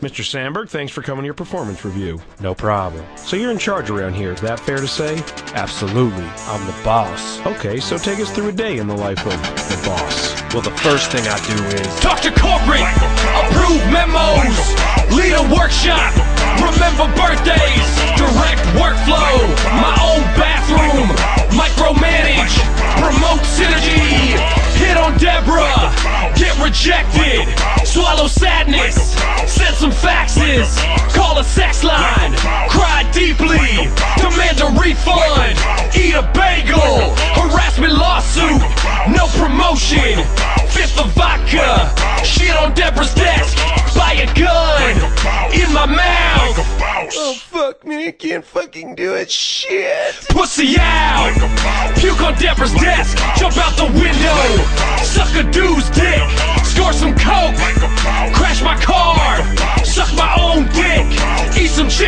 Mr. Samberg, thanks for coming to your performance review. No problem. So you're in charge around here, is that fair to say? Absolutely. I'm the boss. Okay, so take us through a day in the life of the boss. Well, the first thing I do is Talk to corporate, approve memos, lead a workshop, remember birthdays, direct workflow, my own bathroom, micromanage, promote synergy, hit on Deborah, get rejected, swallow sadness, send some faxes, call a sex line, cry deeply, demand a refund, eat a bagel, harassment lawsuit, no promotion, fifth of vodka, shit on Deborah's desk, buy a gun, in my mouth, Oh, fuck me, I can't fucking do it. Shit! pussy out, puke on Deborah's desk, jump out the window,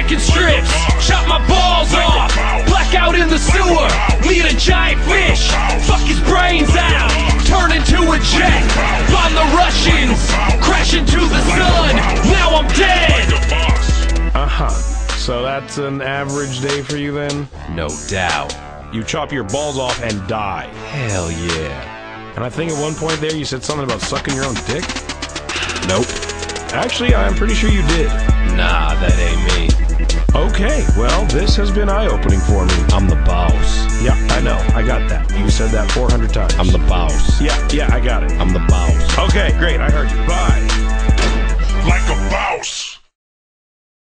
chicken strips, chop my balls off, black out in the sewer, meet a giant fish, fuck his brains out, turn into a jet, bomb the Russians, crash into the sun, now I'm dead. Uh huh. So that's an average day for you then? no doubt. You chop your balls off and die. Hell yeah. And I think at one point there you said something about sucking your own dick? Nope. Actually, I'm pretty sure you did. Nah, that ain't me. Okay, well, this has been eye opening for me. I'm the boss. Yeah, I know. I got that. You said that 400 times. I'm the boss. Yeah, yeah, I got it. I'm the boss. Okay, great. I heard you. Bye. like a boss.